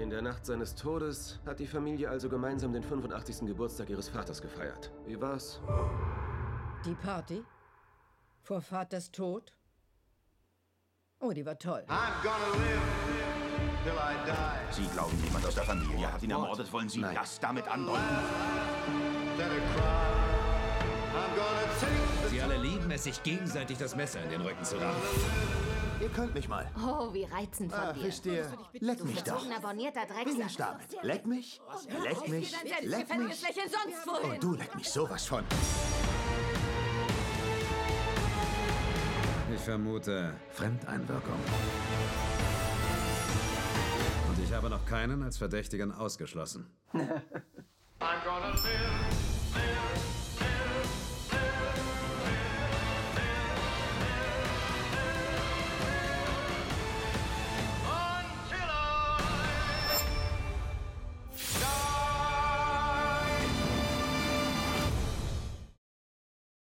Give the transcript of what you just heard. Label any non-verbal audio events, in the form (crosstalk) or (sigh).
In der Nacht seines Todes hat die Familie also gemeinsam den 85. Geburtstag ihres Vaters gefeiert. Wie war's? Die Party? Vor Vaters Tod? Oh, die war toll. Sie glauben, jemand aus der Familie hat ihn ermordet. Wollen Sie Nein. das damit andeuten? Sie alle lieben es, sich gegenseitig das Messer in den Rücken zu rammen. Ihr könnt mich mal. Oh, wie reizend von Ah, dir. wisst ihr, leck mich doch. Wie Drecksack. Leck mich, leck mich, leck mich. Wohin? Und du leck mich sowas von. Ich vermute Fremdeinwirkung. Und ich habe noch keinen als Verdächtigen ausgeschlossen. (laughs)